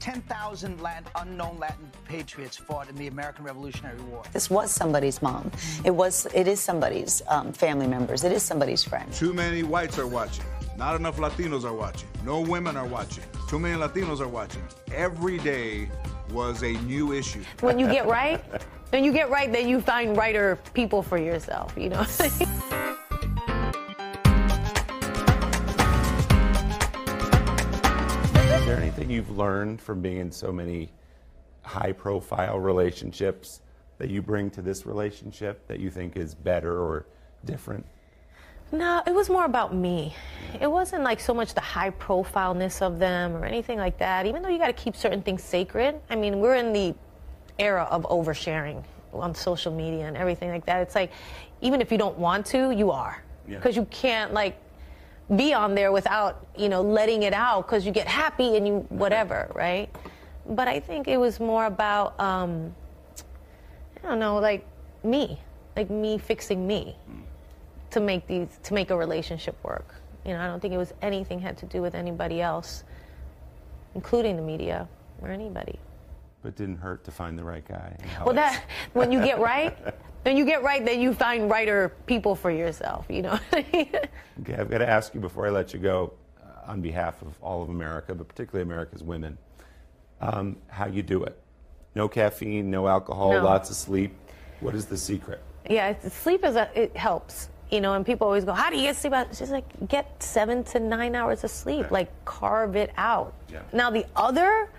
10,000 Latin, unknown Latin patriots fought in the American Revolutionary War. This was somebody's mom. It was. It is somebody's um, family members. It is somebody's friend. Too many whites are watching. Not enough Latinos are watching. No women are watching. Too many Latinos are watching. Every day was a new issue. When you get right, when you get right, then you find righter people for yourself. You know. You've learned from being in so many high profile relationships that you bring to this relationship that you think is better or different? No, it was more about me. It wasn't like so much the high profileness of them or anything like that. Even though you got to keep certain things sacred. I mean, we're in the era of oversharing on social media and everything like that. It's like, even if you don't want to, you are. Yeah. Because you can't, like, be on there without, you know, letting it out because you get happy and you whatever, right? But I think it was more about, um, I don't know, like me, like me fixing me to make these to make a relationship work. You know, I don't think it was anything had to do with anybody else, including the media or anybody. But it didn't hurt to find the right guy. Well, that when you get right, then you get right, then you find righter people for yourself. You know. Okay, I've got to ask you before I let you go, uh, on behalf of all of America, but particularly America's women, um, how you do it. No caffeine, no alcohol, No. lots of sleep. What is the secret? Yeah, sleep is a, it helps. You know, and people always go, "How do you get sleep?" It's just like get seven to nine hours of sleep. Like carve it out. Yeah. Now the other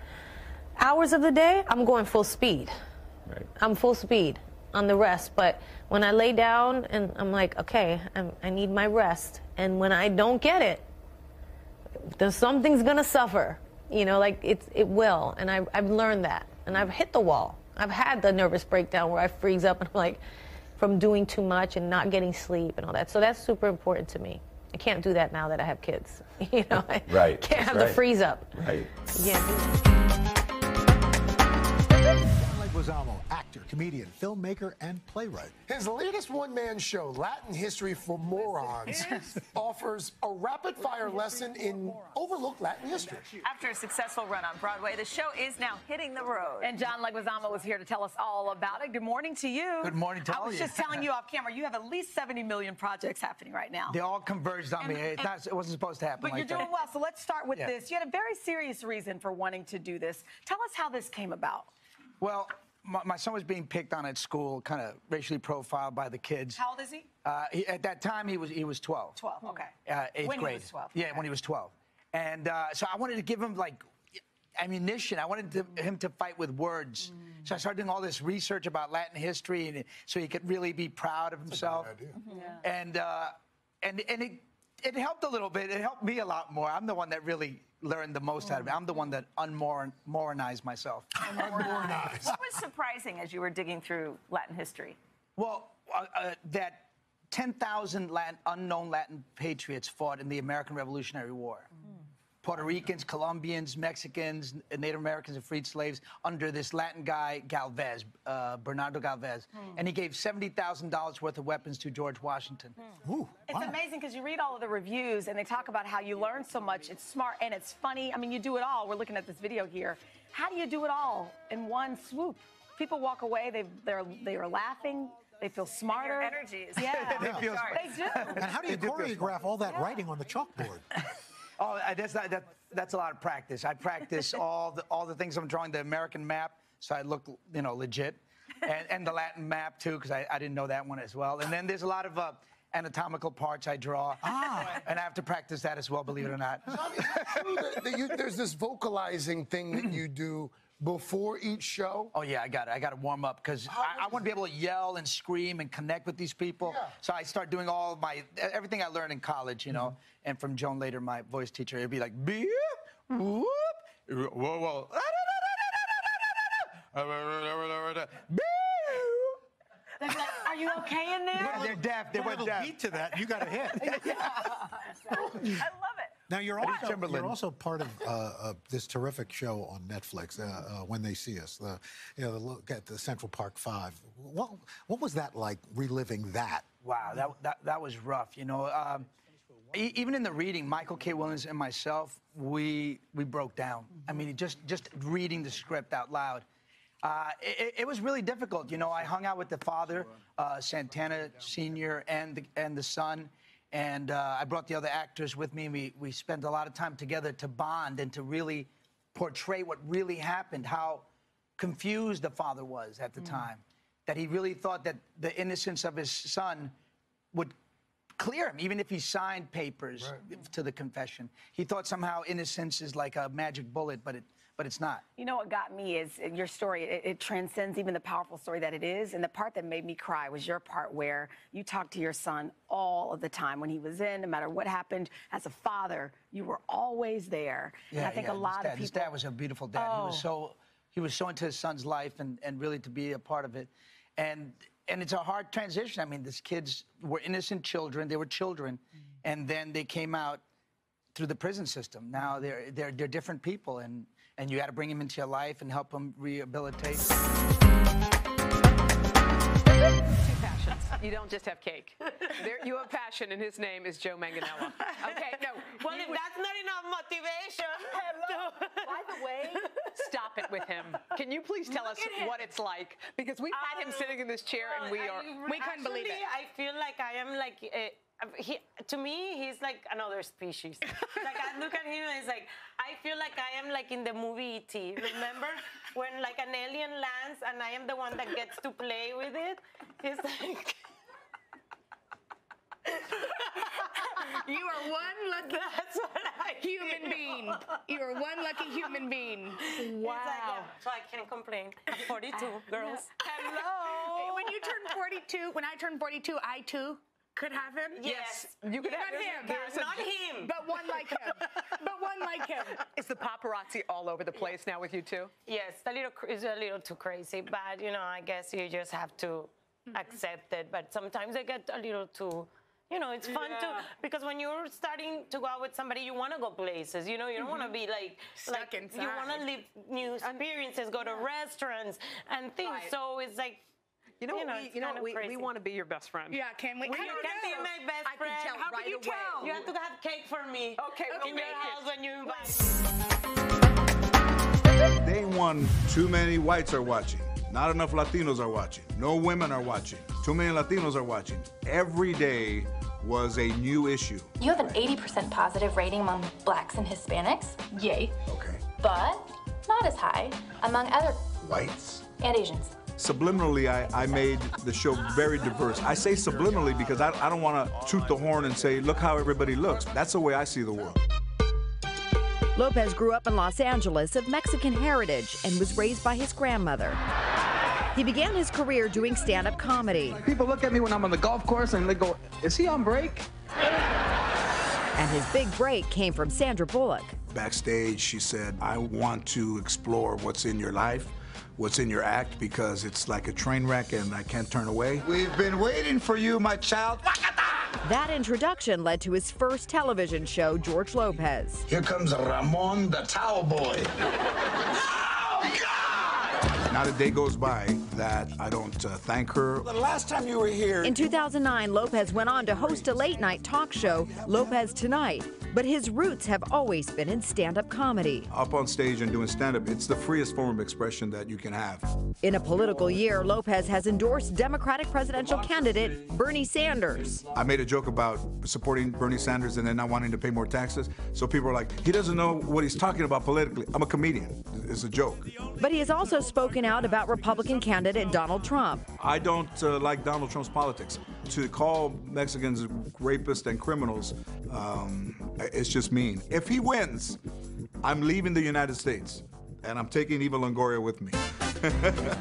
hours of the day, I'm going full speed. Right. I'm full speed on the rest. But when I lay down and I'm like, okay, I'm, I need my rest. And when I don't get it, then something's gonna suffer. You know, like it's it will. And I, I've learned that. And I've hit the wall. I've had the nervous breakdown where I freeze up and I'm like, from doing too much and not getting sleep and all that. So that's super important to me. I can't do that now that I have kids. You know, I Right, can't that's have the freeze up. Right. Yeah. Leguizamo, actor, comedian, filmmaker, and playwright. His latest one man show, Latin History for Morons, offers a rapid fire lesson in overlooked Latin history. After a successful run on Broadway, the show is now hitting the road. And John Leguizamo was here to tell us all about it. Good morning to you. Good morning to I all was you. just telling you off camera, you have at least 70 million projects happening right now. They all converged on And- me. It's and- not, it wasn't supposed to happen But like you're that. doing well. So let's start with Yeah. this. You had a very serious reason for wanting to do this. Tell us how this came about. Well, my, my son was being picked on at school, kind of racially profiled by the kids. How old is he? Uh, he, at that time, he was he was 12. 12. Okay. Uh, eighth When he was 12, Yeah, okay. when he was 12. And uh, so I wanted to give him like ammunition. I wanted to, him to fight with words. Mm. So I started doing all this research about Latin history, and so he could really be proud of himself. And uh, and and it it helped a little bit. It helped me a lot more. I'm the one that really learned the most out of it. I'm the one that unmoronized myself. What was surprising as you were digging through Latin history? Well, uh, uh, that 10,000 Latin, unknown Latin patriots fought in the American Revolutionary War. Puerto Ricans, Colombians, Mexicans, Native Americans, and freed slaves under this Latin guy, Galvez, uh, Bernardo Galvez. And he gave $70,000 worth of weapons to George Washington. Ooh, It's wow. amazing because you read all of the reviews and they talk about how you learn so much. It's smart and it's funny. I mean, you do it all. We're looking at this video here. How do you do it all in one swoop? People walk away. They they're they are laughing. They feel smarter. energy is yeah, They feel they do. And how do you They do feel choreograph all that writing on the chalkboard? Oh, that's not, that, that's a lot of practice. I practice all the all the things I'm drawing. The American map, so I look you know legit, and, and the Latin map too, because I, I didn't know that one as well. And then there's a lot of uh, anatomical parts I draw, and I have to practice that as well. Believe it or not. Tommy, is it true that- that you- there's this vocalizing thing that you do before each show. Oh yeah, I got it. I got to warm up because I, I want to be able to yell and scream and connect with these people. Yeah. So I start doing all my everything I learned in college, you know, mm-hmm. and from Joan Lader, my voice teacher. It'd be like beep, whoop, whoa, whoa. Beep. They're like, Are you okay in there? They're deaf. They a went deaf. beat to that. You got a hit. I love it. Now you're also you're also part of uh, uh, this terrific show on Netflix. Uh, uh, when they see us, the you know the look at the Central Park Five. What what was that like reliving that? Wow, that, that that was rough. You know, um, E- even in the reading, Michael K. Williams and myself, we we broke down. I mean, just just reading the script out loud, uh, it, it was really difficult. You know, I hung out with the father, uh, Santana Senior, and the, and the son, and uh, I brought the other actors with me. We we spent a lot of time together to bond and to really portray what really happened. How confused the father was at the time, that he really thought that the innocence of his son would clear him, even if he signed papers to the confession. He thought somehow innocence is like a magic bullet, but it but it's not. You know what got me is uh, your story. It, it transcends even the powerful story that it is. And the part that made me cry was your part where you talked to your son all of the time when he was in, no matter what happened. As a father, you were always there. and I think yeah, a his lot dad, of people. His dad was a beautiful dad. He was Oh. so he was so into his son's life and, and really to be a part of it. And and it's a hard transition. I mean, these kids were innocent children. They were children, mm. and then they came out through the prison system. Now they're they're they're different people, and and you got to bring them into your life and help them rehabilitate. Two passions. You don't just have cake. There, you have passion, and his name is Joe Manganiello. Okay, no. Well, if would- that's not enough motivation. Hello. By the way, stop it with him. Can you please tell Look us what it's like? Because we've had him sitting in this chair, and we are. we couldn't believe it. I feel like I am like. Uh, he, to me, he's like another species. like I look at him and it's like I feel like I am like in the movie E.T. Remember when like an alien lands and I am the one that gets to play with it? It's like You are one lucky that's what I human feel. being. You are one lucky human being. It's like, yeah, so I can't complain. I'm 42, ah, girls. Hello. When you turn 42, when I turn 42, I too could have him. Yes, you could Not have him. there's a- Not him. But one like him. But one like him. Is the paparazzi all over the place now with you too? Yes, a little cr- it's a little too crazy, but you know, I guess you just have to mm-hmm. accept it. But sometimes I get a little too. You know, it's fun Yeah. too because when you're starting to go out with somebody, you want to go places. You know, you don't want to mm-hmm. be like Stuck like you want to live new experiences, go to restaurants and things. Right. So it's like You know, You know, we, you know kind what of we, we want to be your best friend. Yeah, can we? you How do can be my best I friend. Can tell How could right you away. tell? You have to have cake for me. Okay, we'll in make your it. house when you invite. Day one, too many whites are watching. Not enough Latinos are watching. No women are watching. Too many Latinos are watching. Every day was a new issue. You have an 80% positive rating among blacks and Hispanics. Yay. Okay. But not as high among other Whites. and Asians. Subliminally, I, I made the show very diverse. I say subliminally because I, I don't want to toot the horn and say, look how everybody looks. That's the way I see the world. Lopez grew up in Los Angeles of Mexican heritage and was raised by his grandmother. He began his career doing stand up comedy, People look at me when I'm on the golf course and they go, Is he on break? and his big break came from Sandra Bullock. Backstage, she said, I want to explore what's in your life, what's in your act, because it's like a train wreck and I can't turn away. We've been waiting for you, my child. That introduction led to his first television show, George Lopez. Here comes Ramon the Towel Boy. Not a day goes by that I don't uh, thank her. The last time you were here, In 2009, Lopez went on to host a late night talk show, Lopez Tonight. But his roots have always been in stand up comedy. Up on stage and doing stand up, it's the freest form of expression that you can have. In a political year, Lopez has endorsed Democratic presidential candidate Bernie Sanders. I made a joke about supporting Bernie Sanders and then not wanting to pay more taxes. So people are like, he doesn't know what he's talking about politically. I'm a comedian. It's a joke. But he has also spoken out about Republican candidate Donald Trump. I don't uh, like Donald Trump's politics. To call Mexicans rapists and criminals, um, it's just mean. If he wins, I'm leaving the United States and I'm taking Eva Longoria with me.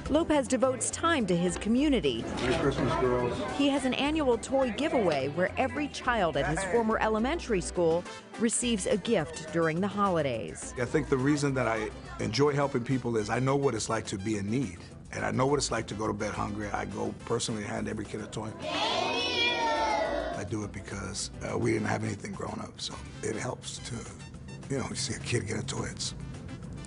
Lopez devotes time to his community. Merry Christmas, girls. He has an annual toy giveaway where every child at his former elementary school receives a gift during the holidays. I think the reason that I enjoy helping people is I know what it's like to be in need. And I know what it's like to go to bed hungry. I go personally hand every kid a toy. I do it because uh, we didn't have anything growing up, so it helps to, you know, see a kid get a toy, it's,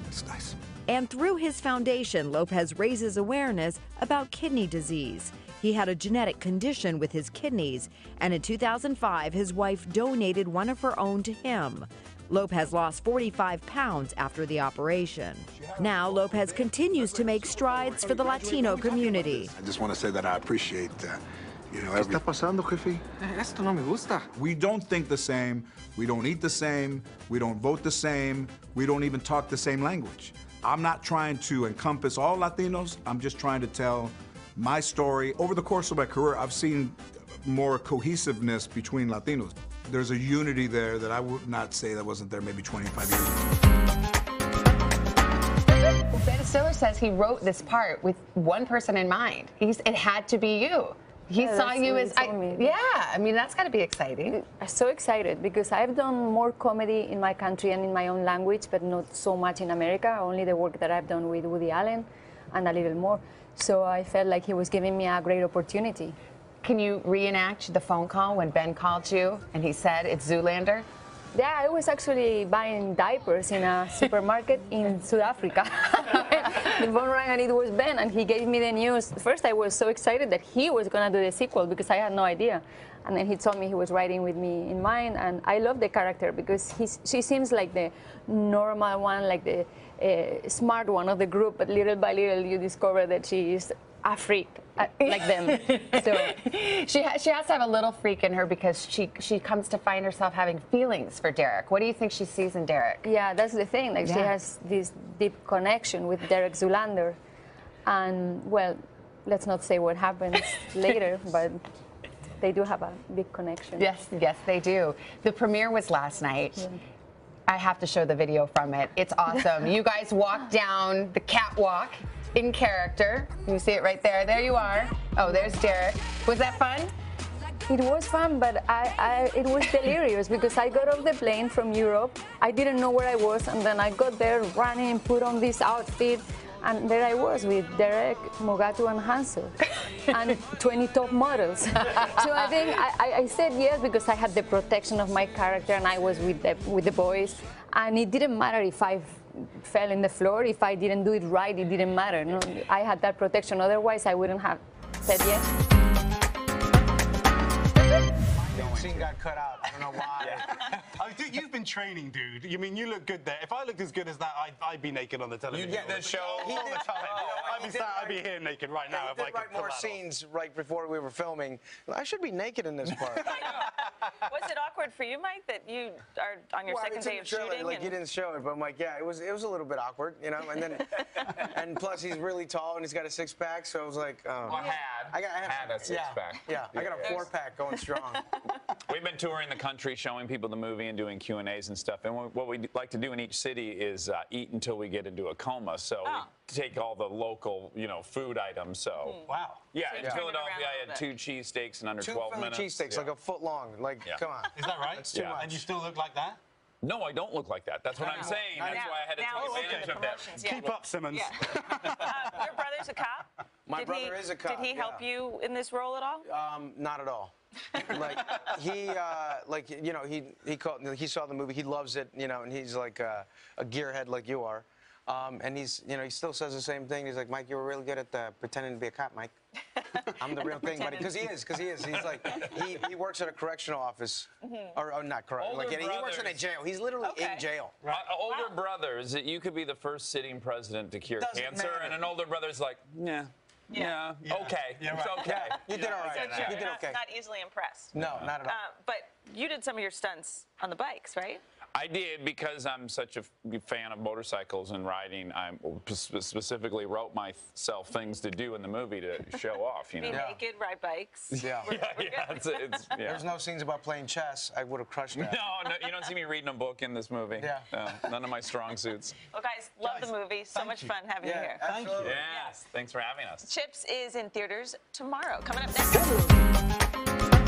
it's nice. And through his foundation, Lopez raises awareness about kidney disease. He had a genetic condition with his kidneys, and in 2005, his wife donated one of her own to him. Lopez lost 45 pounds after the operation. Now, Lopez continues to make strides for the Latino community. I just want to say that I appreciate, uh, you know, every. está pasando, jefe? Esto no me gusta. We don't think the same. We don't eat the same. We don't vote the same. We don't even talk the same language. I'm not trying to encompass all Latinos. I'm just trying to tell my story. Over the course of my career, I've seen more cohesiveness between Latinos. There's a unity there that I would not say that wasn't there maybe 25 years ago. Ben Stiller says he wrote this part with one person in mind. He's, it had to be you. He Yeah, saw you as, I, me. yeah. I mean, that's got to be exciting. I'm so excited because I've done more comedy in my country and in my own language, but not so much in America. Only the work that I've done with Woody Allen and a little more. So I felt like he was giving me a great opportunity. Can you reenact the phone call when Ben called you and he said it's Zoolander? Yeah, I was actually buying diapers in a supermarket in South Africa. the phone rang and it was Ben, and he gave me the news. First, I was so excited that he was going to do the sequel because I had no idea. And then he told me he was writing with me in mind, and I love the character because he's, she seems like the normal one, like the uh, smart one of the group, but little by little you discover that she is a freak, uh, like them. So she, ha- she has to have a little freak in her because she, she comes to find herself having feelings for Derek. What do you think she sees in Derek? Yeah, that's the thing. Like she has this deep connection with Derek Zoolander, and well, let's not say what happens later, but they do have a big connection. Yes, yes, they do. The premiere was last night. I have to show the video from it. It's awesome. you guys walk down the catwalk in character. You see it right there. There you are. Oh, there's Derek. Was that fun? It was fun, but I, I, it was delirious because I got off the plane from Europe. I didn't know where I was, and then I got there running, put on this outfit, and there I was with Derek, Mugatu, and Hansel, and 20 top models. so I think I, I- I said yes because I had the protection of my character, and I was with the with the boys, and it didn't matter if I fell in the floor, if I didn't do it right, it didn't matter. No, I had that protection. Otherwise, I wouldn't have said yes. Scene got cut out. I don't know why. Oh, dude, you've been training, dude. You mean you look good there? If I looked as good as that, I'd, I'd be naked on the television. You get the show all all the the time. time. I'd be, He did I'd be here naked right now Yeah, if he I did could could write more pull that off. scenes right before we were filming. I should be naked in this part. Was it awkward for you, Mike, that you are on your Well, second day of trailer, shooting? Like and- you didn't show it, but I'm like, yeah, it was it was a little bit awkward, you know. And then, and plus he's really tall and he's got a six pack, so I was like, oh. Well, had. I got I have Had a some- yeah, six-pack. Yeah, I got a four pack going strong. We've been touring the country, showing people the movie and doing Q and A's and stuff. And what what we like to do in each city is uh, eat until we get into a coma. So we take all the local, you know, food items. So Wow. yeah, So in you turn it Philadelphia, I I a had two cheesesteaks in under Two 12 Philly minutes. cheesesteaks, Yeah. like a foot long. Like, Yeah. come on. Is that right? That's too Yeah. much. And you still look like that? No, I don't look like that. That's what I'm saying. That's why I had to now take we're advantage into of that. yeah. Keep up, Simmons. Uh, your brother's a cop. My Did brother he, is a cop, Did he help yeah. you in this role at all? Um, not at all. like he, uh, like you know, he he called, he saw the movie. He loves it, you know, and he's like uh, a gearhead like you are. Um, and he's, you know, he still says the same thing. He's like, Mike, you were really good at uh, pretending to be a cop, Mike. I'm the real thing, buddy. Because he is, because he is. He's like, he, he works at a correctional office, or, or not correct, Older like he works in a brothers. jail. He's literally in jail. Uh, older brothers, that you could be the first sitting president to cure Doesn't cancer, matter. and an older brother's like, yeah, yeah, okay, Yeah, it's right. okay. Yeah, you did all right. So You you're did not, okay. not easily impressed. No, not at all. Uh, but you did some of your stunts on the bikes, right? I did because I'm such a fan of motorcycles and riding. I specifically wrote myself things to do in the movie to show off. You know. Be naked, ride bikes. Yeah. We're- we're yeah, it's, it's, yeah. There's no scenes about playing chess. I would have crushed that. No, no, you don't see me reading a book in this movie. Yeah. No, none of my strong suits. Well, guys, love the movie. So much fun having you here. Thank you. Yes, thanks for having us. Chips is in theaters tomorrow. Coming up next.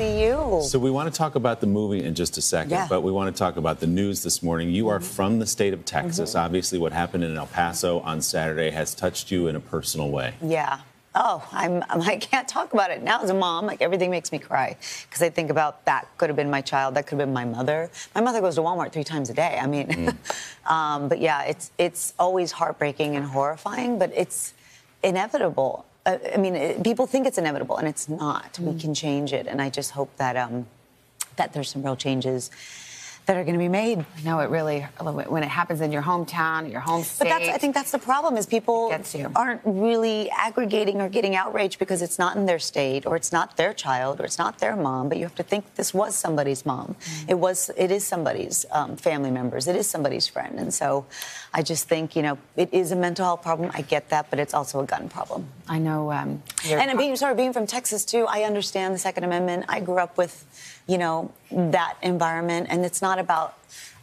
See you. So we want to talk about the movie in just a second, Yeah. but we want to talk about the news this morning. You are mm-hmm. from the state of Texas. Mm-hmm. Obviously, what happened in El Paso on Saturday has touched you in a personal way. Yeah. Oh, I'm, I'm- I can't talk about it now as a mom. Like everything makes me cry because I think about that could have been my child, that could have been my mother. My mother goes to Walmart three times a day. I mean, mm. um, but yeah, it's it's always heartbreaking and horrifying, but it's inevitable. Uh, I mean, it, people think it's inevitable, and it's not. We Mm. can change it, and I just hope that um, that there's some real changes that are going to be made. No, it really when it happens in your hometown, your home But state. that's, I think that's the problem is people aren't really aggregating or getting outraged because it's not in their state or it's not their child or it's not their mom. But you have to think this was somebody's mom. Mm-hmm. It was. It is somebody's um, family members. It is somebody's friend. And so, I just think you know it is a mental health problem. I get that, but it's also a gun problem. I know. Um, and being sorry, being from Texas too, I understand the Second Amendment. I grew up with, you know, that environment, and it's not about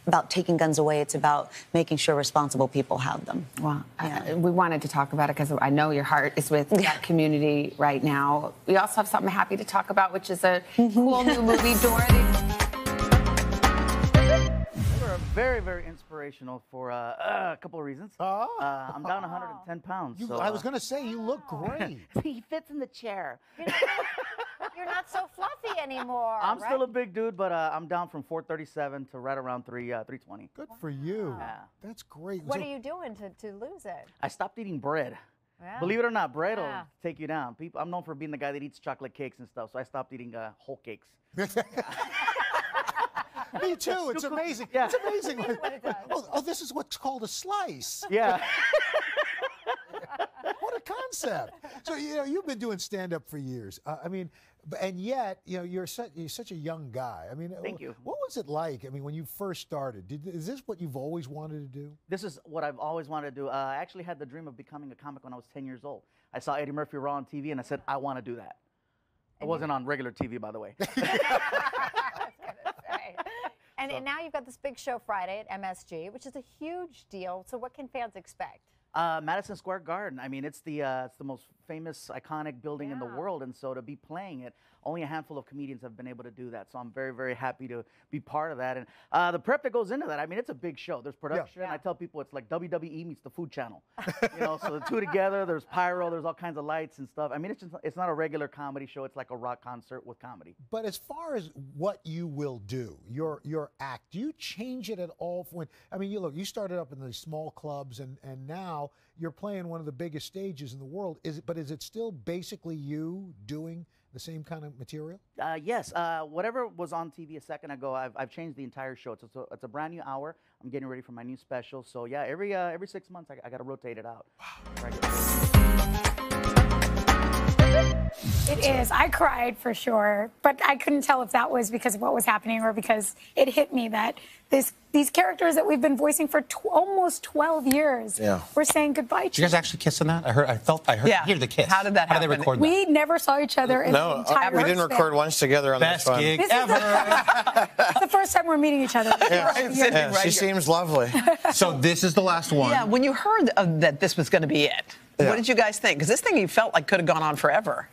about taking guns away. It's about making sure responsible people have them. Well, uh, we wanted to talk about it because I know your heart is with that community right now. We also have something happy to talk about, which is a cool new movie, Dorothy. They were very, very inspirational for uh, uh, a couple of reasons. Uh, I'm down 110 pounds. You- so, I uh, was going to say, you look great. he fits in the chair. You're not so fluffy anymore. I'm right? still a big dude, but uh, I'm down from 437 to right around three, uh, 320. Good for you. Yeah. That's great. What So- are you doing to, to lose it? I stopped eating bread. Yeah. Believe it or not, bread Yeah. will take you down. People, I'm known for being the guy that eats chocolate cakes and stuff, so I stopped eating uh, whole cakes. Me too. It's amazing. Yeah. It's amazing. oh, oh, this is what's called a slice. Yeah. what a concept. So you know you've been doing stand up for years. Uh, I mean, and yet you know you're such you're such a young guy. I mean, Thank you. What was it like? I mean, when you first started, did, is this what you've always wanted to do? This is what I've always wanted to do. Uh, I actually had the dream of becoming a comic when I was 10 years old. I saw Eddie Murphy Raw on TV, and I said, I want to do that. It wasn't on regular TV, by the way. And, and now you've got this big show Friday at MSG, which is a huge deal. So what can fans expect? Uh, Madison Square Garden. I mean, it's the uh, it's the most famous, iconic building in the world, and so to be playing it, only a handful of comedians have been able to do that. So I'm very, very happy to be part of that. And uh, the prep that goes into that. I mean, it's a big show. There's production. I tell people it's like WWE meets the Food Channel. you know, so the two together. There's pyro. There's all kinds of lights and stuff. I mean, it's just it's not a regular comedy show. It's like a rock concert with comedy. But as far as what you will do, your your act, do you change it at all? For when I mean, you look, you started up in these small clubs, and and now you're playing one of the biggest stages in the world. Is it? But is it still basically you doing the same kind of material? Uh, yes, uh, whatever was on TV a second ago, I've, I've changed the entire show. It's a, it's a brand new hour. I'm getting ready for my new special. So yeah, every uh, every six months I, I got to rotate it out. It is. I cried for sure, but I couldn't tell if that was because of what was happening or because it hit me that this these characters that we've been voicing for tw- almost 12 years, Yeah. we're saying goodbye to. Did to. you guys actually kiss in that? I heard. I felt. I heard. Yeah. Hear the kiss. How did that How did they record that? we never saw each other in the No, uh, entire we didn't span. record once together on Best this one. gig This is the, the first time we're meeting each other. Yeah, Yeah. she seems lovely. so this is the last one. Yeah, when you heard of that this was going to be it, Yeah. what did you guys think? Because this thing you felt like could have gone on forever.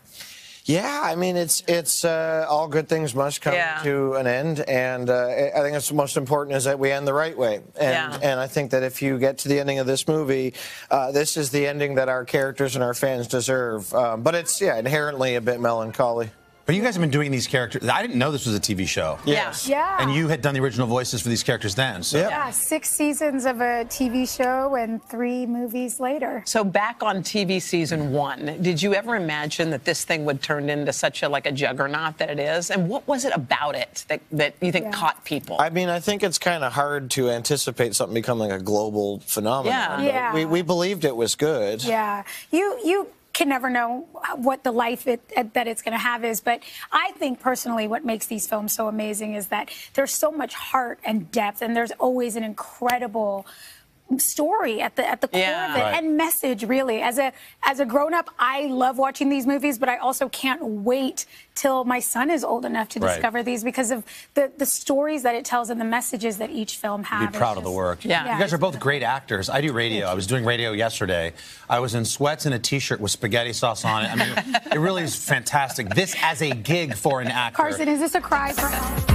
Yeah, I mean, it's it's uh, all good things must come Yeah. to an end, and uh, I think it's most important is that we end the right way. And Yeah. and I think that if you get to the ending of this movie, uh, this is the ending that our characters and our fans deserve. Um, but it's yeah, inherently a bit melancholy. But you guys have been doing these characters. I didn't know this was a TV show. Yes. Yeah. And you had done the original voices for these characters then. So. Yeah, six seasons of a TV show and three movies later. So back on TV season one, did you ever imagine that this thing would turn into such a like a juggernaut that it is? And what was it about it that, that you think caught people? I mean, I think it's kind of hard to anticipate something becoming a global phenomenon. Yeah. Yeah. We, we believed it was good. Yeah, you you can never know what the life it, that it's going to have is, but I think personally, what makes these films so amazing is that there's so much heart and depth, and there's always an incredible story at the at the core Yeah. of it Right. and message really as a as a grown up i love watching these movies but i also can't wait till my son is old enough to Right. discover these because of the the stories that it tells and the messages that each film has You'd be proud of the work. Yeah. You guys are both great actors. I do radio. I was doing radio yesterday. I was in sweats and a t-shirt with spaghetti sauce on it. I mean, it really is fantastic. This as a gig for an actor. carson is this a cry for help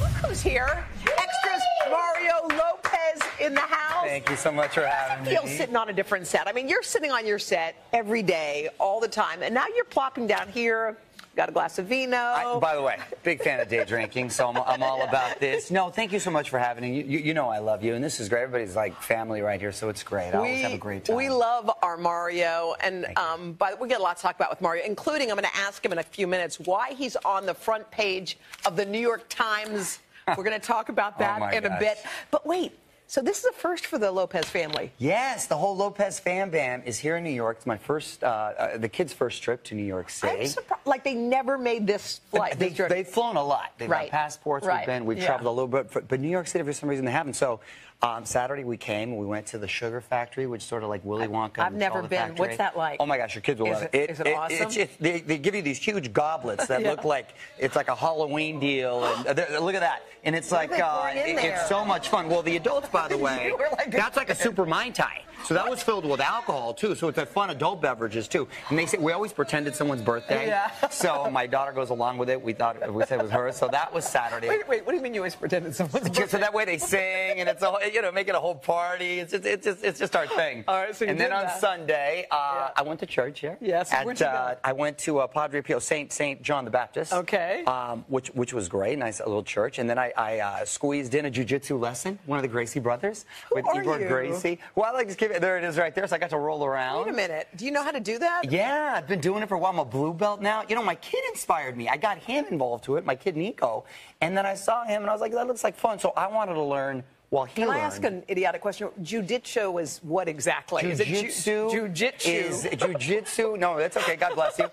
Look who's here. Extras Mario Lopez in the house. Thank you so much for having me. feel sitting on a different set. I mean, you're sitting on your set every day, all the time, and now you're plopping down here got a glass of vino. I, by the way, big fan of day drinking, so I'm, I'm all about this. No, thank you so much for having me. You, you, you know I love you, and this is great. Everybody's like family right here, so it's great. I always have a great time. We love our Mario, and um, by, we get a lot to talk about with Mario, including I'm going to ask him in a few minutes why he's on the front page of the New York Times. We're going to talk about Oh, that my in a bit. But wait, so this is a first for the Lopez family. Yes, the whole Lopez Fam Bam is here in New York. It's my first, uh, uh, the kids' first trip to New York City. I'm surprised, like they never made this flight. They, they've flown a lot. They've Right. got passports. Right. We've been, we've Yeah. traveled a little bit, but, but New York City for some reason they haven't. So um, Saturday we came and we went to the Sugar Factory, which is sort of like Willy Wonka. I've never been. factory. What's that like? Oh my gosh, your kids will Is love it- it. is it it's- awesome? it's- they, they give you these huge goblets that Yeah. look like it's like a Halloween deal, and uh, look at that. And it's What like uh, it- it's so much fun. Well, the adults, by the way, like that's like a super mai tai. So that was filled with alcohol too. So it's a fun adult beverages too. And they say we always pretended someone's birthday. Yeah. So my daughter goes along with it. We thought we said it was her. So that was Saturday. Wait, wait, what do you mean you always pretended someone's Just so that way they sing and it's a you know make it a whole party. It's just it's just it's just our thing. All right, so you and then did on that. Sunday, uh, I went to church here. Yes, you go? uh, I went to uh, Padre Pio Saint Saint John the Baptist. Okay. Um, which which was great, nice little church. And then I, I uh, squeezed in a jujitsu lesson, one of the Gracie brothers with are Igor you? Gracie. Well, I like just give There it is, right there. So I got to roll around. Wait a minute. Do you know how to do that? Yeah, I've been doing it for a while. I'm a blue belt now. You know, my kid inspired me. I got him involved to it, my kid Nico. And then I saw him and I was like, that looks like fun. So I wanted to learn while he Can learned. I ask an idiotic question? Jiu-jitsu is what exactly? Is it ju- Jiu-jitsu Jiu-jitsu. is jiu-jitsu. No, that's okay. God bless you.